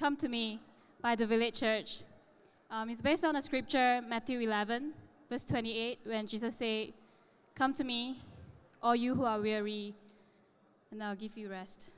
Come to Me by the Village Church. Um, it's based on a scripture, Matthew 11, verse 28, when Jesus said, Come to me, all you who are weary, and I'll give you rest.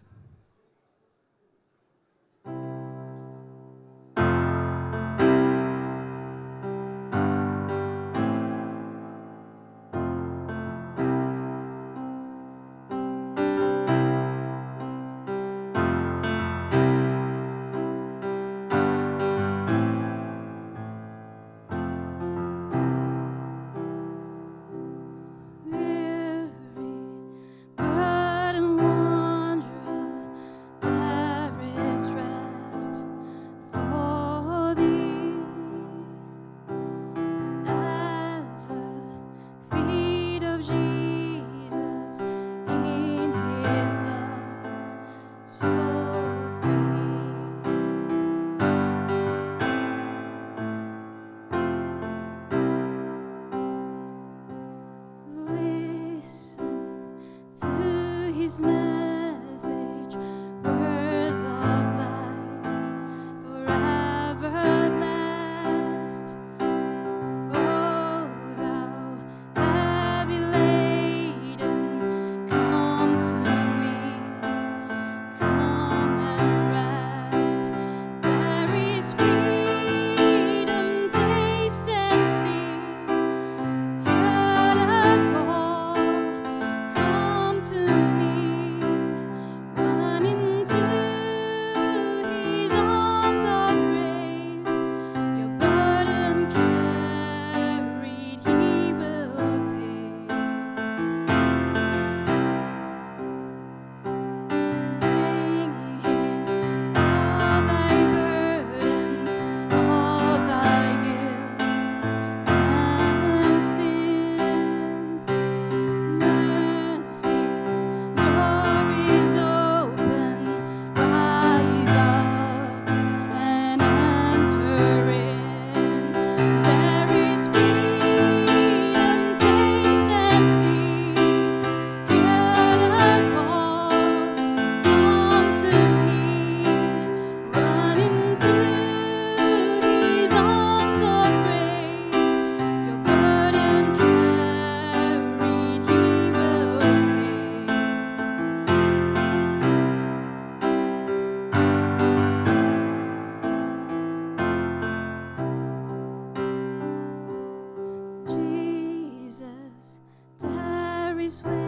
this.